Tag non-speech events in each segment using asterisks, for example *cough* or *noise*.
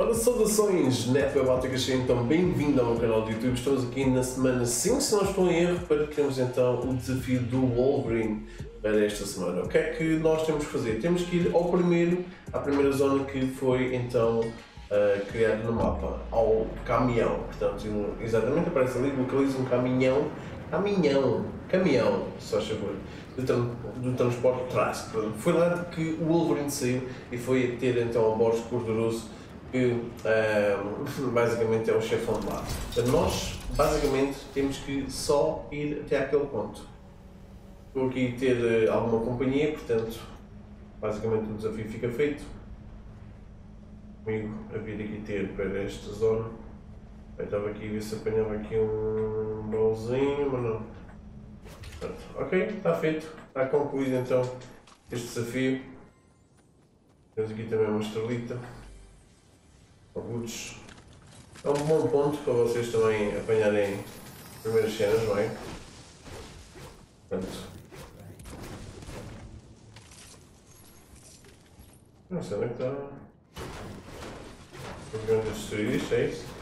Ora, saudações netwebáticas, então bem-vindo ao meu canal do YouTube. Estamos aqui na semana 5, se não estou em erro, para termos então o desafio do Wolverine para esta semana. O que é que nós temos que fazer? Temos que ir ao primeiro, à primeira zona que foi então uh, criada no mapa, ao caminhão. Portanto, exatamente aparece ali, localiza um caminhão, caminhão, caminhão, faz favor do, do transporte. Foi lá que o Wolverine saiu e foi ter então a bordo poderoso que um, *laughs* basicamente é o chefão de lá. Nós basicamente temos que só ir até aquele ponto. Estou aqui ter uh, alguma companhia, portanto basicamente o desafio fica feito. Comigo a vir aqui ter para esta zona. Eu estava aqui a ver se apanhava aqui um bolzinho, mas não. Pronto. Ok, está feito. Está concluído então este desafio. Temos aqui também uma estrelita. Agudos. É um bom ponto para vocês também apanharem primeiras cenas, não é? Portanto. Não sei onde é que está. Vamos destruir isto, é isso?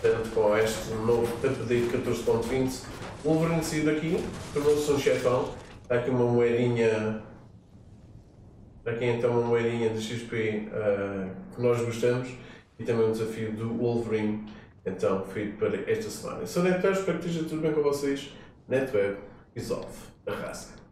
Portanto, com este novo update 14.20, o Wolverine saiu daqui, tornou-se um chefão. Está aqui uma moedinha. Está aqui então uma moedinha de XP uh, eh, que nós gostamos e também um desafio do Wolverine, então feito para esta semana. Sou Netweb, espero que esteja tudo bem com vocês. Netweb resolve a rasca.